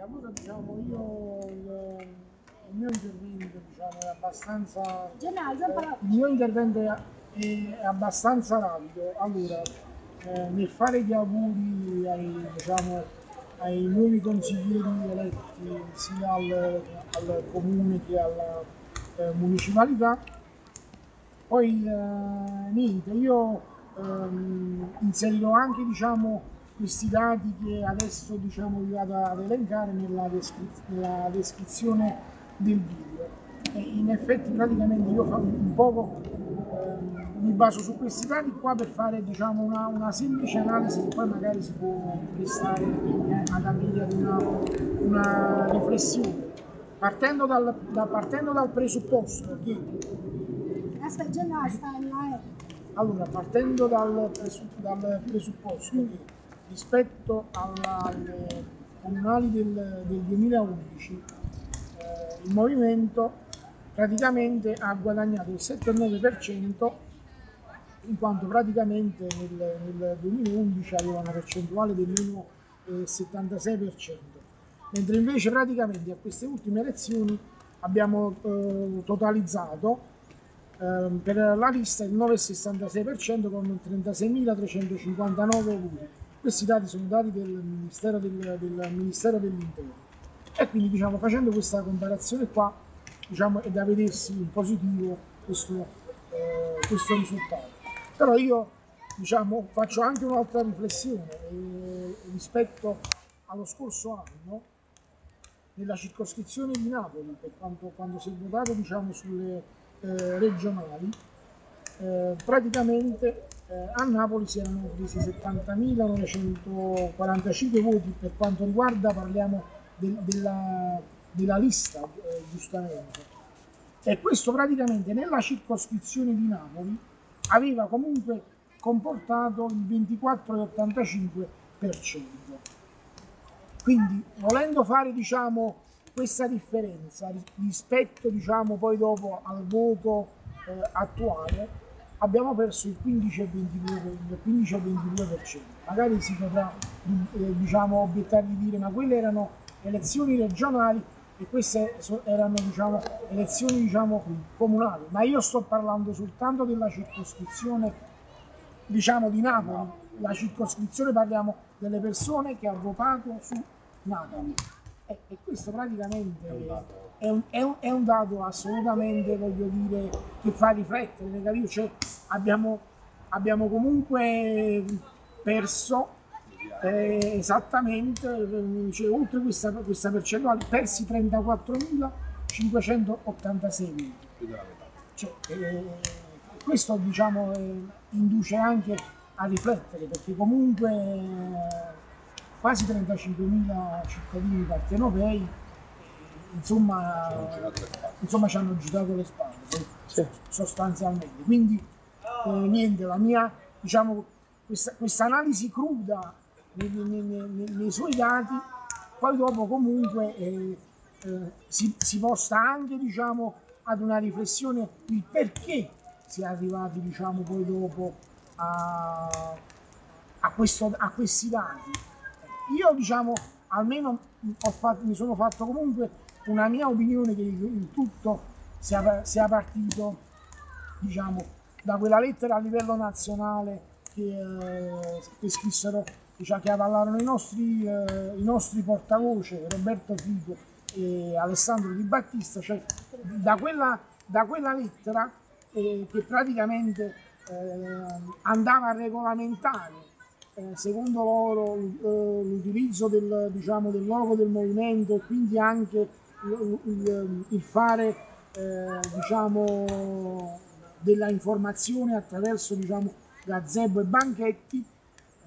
allora diciamo io il, il mio intervento diciamo, è abbastanza eh, il mio intervento è, è abbastanza rapido. Allora, eh, nel fare gli auguri ai, diciamo, ai nuovi consiglieri eletti sia al, al comune che alla eh, municipalità, poi eh, niente, io ehm, inserirò anche diciamo, questi dati che adesso diciamo, vi vado ad elencare nella, descri- nella descrizione del video. E in effetti praticamente io un poco ehm, mi baso su questi dati qua per fare diciamo, una, una semplice analisi che poi magari si può prestare eh, ad aprire ad una, una riflessione. Partendo dal, da, partendo dal presupposto che Aspetta, generale, sta in aereo. allora, partendo dal, presu- dal presupposto che rispetto alla- alle comunali del, del 2011 eh, il movimento praticamente ha guadagnato il 7,9% in quanto praticamente nel, nel 2011 aveva una percentuale del meno eh, 76%, mentre invece praticamente a queste ultime elezioni abbiamo eh, totalizzato ehm, per la lista il 9,66% con 36.359 voti. Questi dati sono dati del Ministero, del, del Ministero dell'Interno. E quindi diciamo, facendo questa comparazione qua diciamo, è da vedersi in positivo questo, eh, questo risultato. Però io diciamo, faccio anche un'altra riflessione eh, rispetto allo scorso anno nella circoscrizione di Napoli, per quanto quando si è votato diciamo, sulle eh, regionali, eh, praticamente eh, a Napoli si erano presi 70.945 voti per quanto riguarda, parliamo del- della, della lista, eh, giustamente. E questo praticamente nella circoscrizione di Napoli aveva comunque comportato il 24,85%. Quindi volendo fare diciamo, questa differenza ris- rispetto diciamo, poi dopo al voto eh, attuale abbiamo perso il 15 e 22%. il 15 e 22%. Magari si potrà eh, diciamo, obiettare di dire ma quelle erano elezioni regionali e queste erano diciamo, elezioni diciamo, comunali, ma io sto parlando soltanto della circoscrizione diciamo di Napoli, la circoscrizione parliamo delle persone che hanno votato su Napoli e, e questo praticamente è un, è un- è un dato assolutamente voglio dire che fa riflettere negativo, cioè abbiamo, abbiamo comunque perso eh, esattamente eh, cioè, oltre questa, questa percentuale persi 34.586 voti cioè, eh, questo diciamo, eh, induce anche a riflettere perché comunque eh, quasi 35.000 cittadini partenopei insomma, insomma ci hanno girato le spalle poi, sostanzialmente. Quindi eh, niente la mia diciamo questa, questa analisi cruda nei, nei- nei- nei- nei suoi dati poi dopo comunque eh, eh, si, si posta anche diciamo ad una riflessione il perché si è arrivati diciamo poi dopo a, a, questo, a questi dati io diciamo almeno fatto- mi sono fatto comunque una mia opinione che il, il tutto sia, sia partito diciamo da quella lettera a livello nazionale che, eh, che scrissero diciamo, che avallarono i nostri, eh, i nostri portavoce Roberto Fico e Alessandro Di Battista. Cioè da quella, da quella lettera eh, che praticamente eh, andava a regolamentare eh, secondo loro eh, l'utilizzo del, diciamo, del logo del movimento e quindi anche il, il- il fare eh, diciamo, della informazione attraverso diciamo, gazebo e banchetti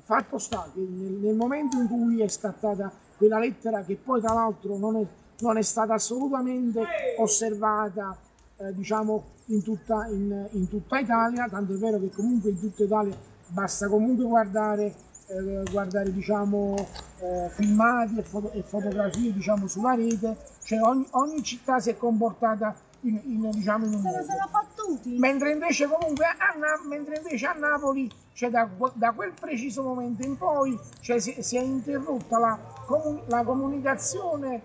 fatto sta che nel, nel momento in cui è scattata quella lettera che poi tra l'altro non non è stata assolutamente osservata eh, diciamo in tutta, in, in tutta Italia, tanto è vero che comunque in tutta Italia basta comunque guardare, eh, guardare diciamo, eh, filmati e, foto- e fotografie diciamo, sulla rete, cioè ogni, ogni città si è comportata in, in, diciamo, in un modo. sono fatto minuti. Mentre invece comunque a, mentre invece a Napoli, cioè da, da quel preciso momento in poi, cioè si, si è interrotta la, comu- la comunicazione,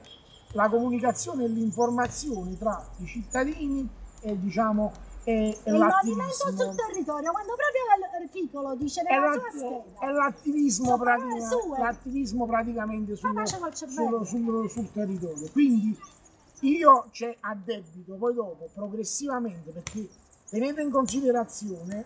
la comunicazione e l'informazione tra i cittadini e diciamo e, e il movimento sul territorio, quando proprio il Ficolo dice È, nella la- è l'attivismo, pratica- l'attivismo praticamente sul, pace col cervello. sul- territorio. Quindi io c'è a debito, poi dopo, progressivamente, perché tenete in considerazione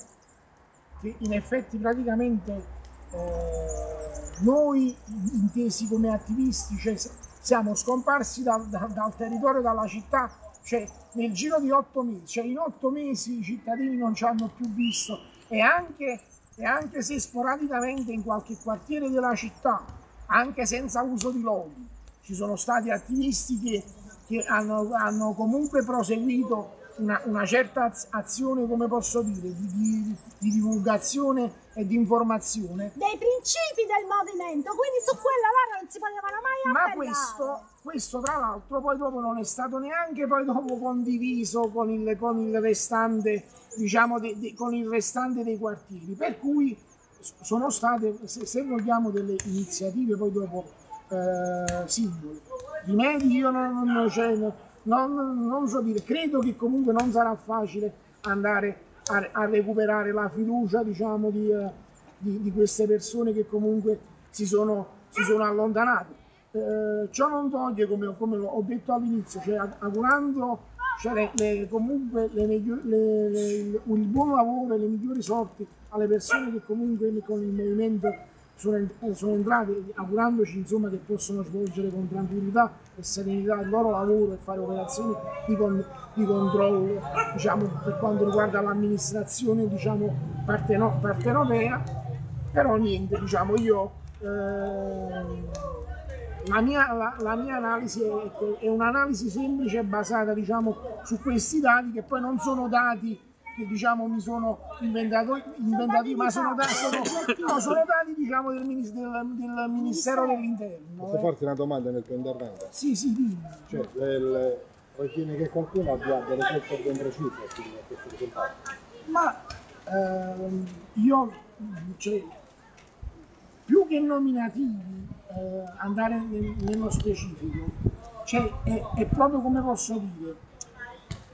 che in effetti praticamente eh, noi intesi come attivisti cioè, siamo scomparsi dal, dal- dal territorio, dalla città, cioè nel giro di otto mesi, cioè in otto mesi i cittadini non ci hanno più visto e anche, e anche se sporadicamente in qualche quartiere della città, anche senza uso di loghi, ci sono stati attivisti che, che hanno, hanno comunque proseguito una, una certa az- azione, come posso dire, di, di- di divulgazione e di informazione. Dei principi del movimento, quindi su quella loro non si potevano mai Ma questo, questo tra l'altro poi dopo non è stato neanche poi dopo condiviso con il, con il restante, diciamo, de- de- con il restante dei quartieri, per cui sono state, se, se vogliamo, delle iniziative poi dopo eh, singole. Di medi io non, non, cioè, non- non so dire, credo che comunque non sarà facile andare a, a recuperare la fiducia, diciamo, di, eh, di- di queste persone che comunque si sono, si sono allontanate. Eh, ciò non toglie, come, come ho detto all'inizio, cioè, augurando cioè, le- le- comunque le miglior- le- le- il, il buon lavoro e le migliori sorti alle persone che comunque con il movimento sono, eh, sono entrate, augurandoci insomma, che possono svolgere con tranquillità e serenità il loro lavoro e fare operazioni di, con- di controllo diciamo, per quanto riguarda l'amministrazione diciamo, parteno- partenopea. Però niente, diciamo, io ehm, la mia, la- la mia analisi è, è un'analisi semplice basata diciamo, su questi dati che poi non sono dati che diciamo, mi sono inventato, inventati, ma sono dati, sono, no, sono dati diciamo, del, del- del Ministero dell'Interno. Posso eh. farti una domanda nel tuo intervento? Sì, sì, dimmi. Cioè, il- ritieni che qualcuno abbia delle cose ben precise a questo risultato? Ma ehm, io, cioè, più che nominativi, eh, andare nel- nello specifico, cioè, è, è proprio come posso dire,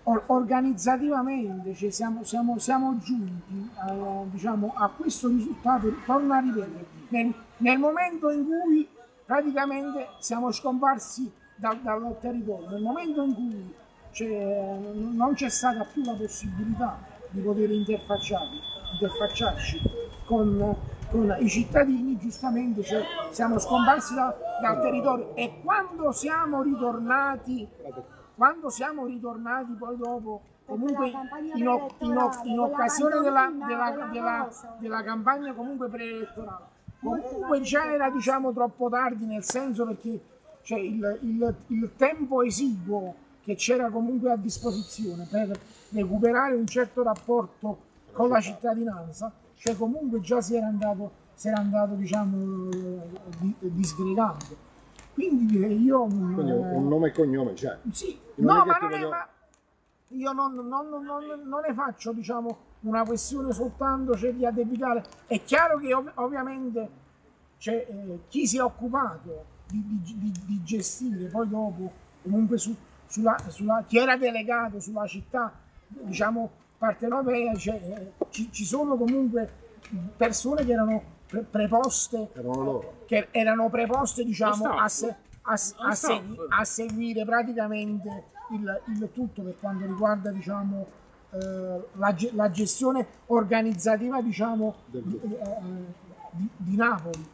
or- organizzativamente cioè, siamo, siamo- siamo giunti a, diciamo, a questo risultato, torno a ripetere, nel, nel momento in cui praticamente siamo scomparsi dal, dal territorio, nel momento in cui cioè, non c'è stata più la possibilità di poter interfacciarci con, con i cittadini, giustamente cioè, siamo scomparsi da- dal territorio. E quando siamo ritornati, quando siamo ritornati poi dopo, comunque in, o- in o- in occasione della, della- della- della campagna comunque preelettorale, comunque già era diciamo troppo tardi nel senso perché cioè, il, il- il tempo esiguo che c'era comunque a disposizione per recuperare un certo rapporto con la cittadinanza, cioè comunque già si era andato, si era andato diciamo di- disgregando. Quindi direi io Quindi eh, un, un nome e cognome c'è. sì, Non no, ma non è, ma io non, non- non- non- ne faccio diciamo, una questione soltanto cioè, di addebitare. È chiaro che ov- ovviamente c'è eh, chi si è occupato di, di- di- di gestire poi dopo, comunque su- sulla, sulla- chi era delegato sulla città, diciamo, partenopea, cioè, eh, ci, ci sono comunque persone che erano pre- preposte Erano loro. che erano preposte diciamo, a, se- a, a segui- a seguire praticamente il, il tutto per quanto riguarda diciamo, eh, la, ge- la gestione organizzativa diciamo, Del di, gruppo. eh, di- di Napoli.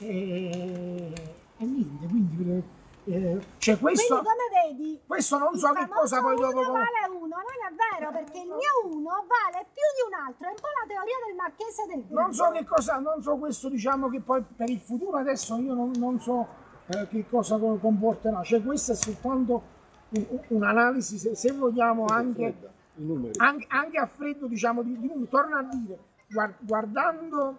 E, e niente, quindi eh, c'è questo, vedi, questo non so che cosa poi dopo... uno vale uno, non è vero, perché il mio uno vale più di un altro, è un po' la teoria del marchese del Grigio. Non so che cosa, non so questo diciamo che poi per il futuro adesso io non, non so eh, che cosa co- comporterà, cioè questa è soltanto un- un'analisi se, se vogliamo anche, anche, anche a freddo diciamo di, di numeri. torno a dire, guard- guardando,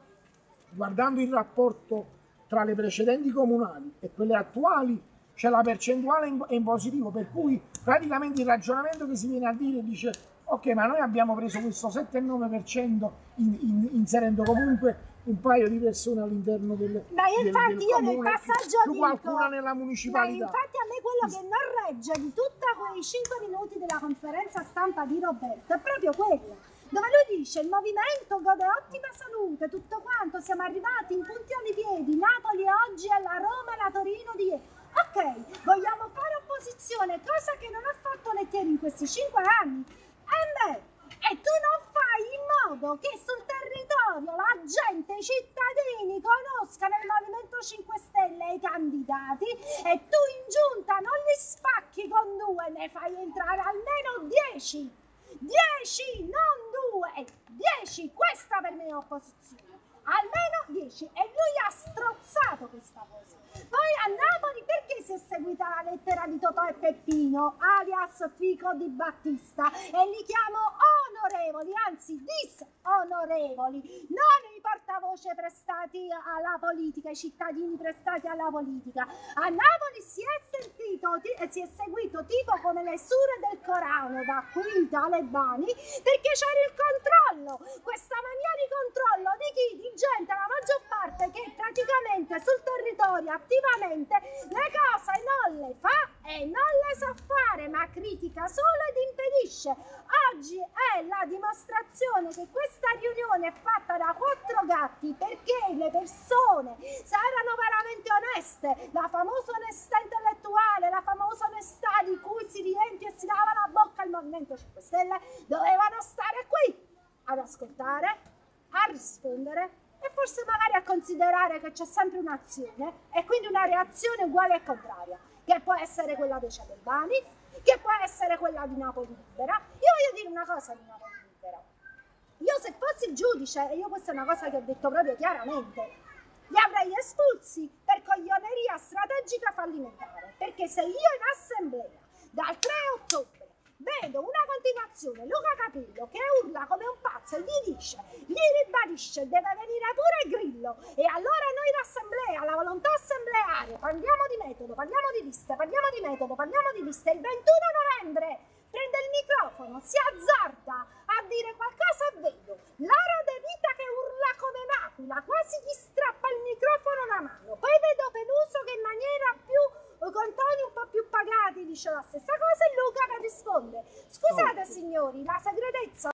guardando il rapporto tra le precedenti comunali e quelle attuali c'è la percentuale in, è in positivo, per cui praticamente il ragionamento che si viene a dire dice Ok, ma noi abbiamo preso questo 7-9% in, in, inserendo comunque un paio di persone all'interno del Ma io del- infatti del io nel comune, passaggio più qualcuna nella Ma municipalità. infatti a me quello che non regge di tutti quei 5 minuti della conferenza stampa di Roberto è proprio quello dove lui dice il movimento gode ottima salute, tutto quanto, siamo arrivati in punti ai piedi, Napoli oggi è la Roma, la Torino. Vogliamo fare opposizione, cosa che non ha fatto Lettieri in questi 5 anni. E beh, e tu non fai in modo che sul territorio la gente, i cittadini conoscano il Movimento 5 Stelle e i candidati e tu in giunta non li spacchi con due, ne fai entrare almeno 10. 10, non 2, 10, questa per me è opposizione. Almeno 10 e lui ha strozzato questa cosa. Poi a Napoli perché si è seguita la lettera di Totò e Peppino, alias Fico di Battista, e li chiamo onorevoli, anzi disonorevoli, non i portavoce prestati alla politica, i cittadini prestati alla politica. A Napoli si è sentito, ti- eh, si è seguito tipo come le sure del Corano da qui i talebani perché c'era il controllo, questa mania di controllo di chi? Di gente, la maggior parte che praticamente sul territorio attivamente le cose non le fa e non le sa fare, ma critica solo ed impedisce. Oggi è la dimostrazione che questa riunione è fatta da quattro gatti perché le persone saranno veramente oneste, la famosa onestà intellettuale, la famosa onestà di cui si riempie e si lava la bocca il Movimento 5 Stelle, dovevano stare qui ad ascoltare, a rispondere e forse magari a considerare che c'è sempre un'azione e quindi una reazione uguale e contraria, che può essere quella dei Ciadelbani, che può essere quella di Napoli Libera. Io voglio dire una cosa di Napoli Libera. Io se fossi giudice, e io questa è una cosa che ho detto proprio chiaramente, li avrei espulsi per coglioneria strategica fallimentare. Perché se io in assemblea dal 3 ottobre vedo una continuazione, Luca Capillo che urla come un pazzo e gli dice, gli ribadisce, deve venire pure Grillo e allora noi l'assemblea, la volontà assembleare, parliamo di metodo, parliamo di liste, parliamo di metodo, parliamo di liste, il 21 novembre prende il microfono, si azzarda a dire qualcosa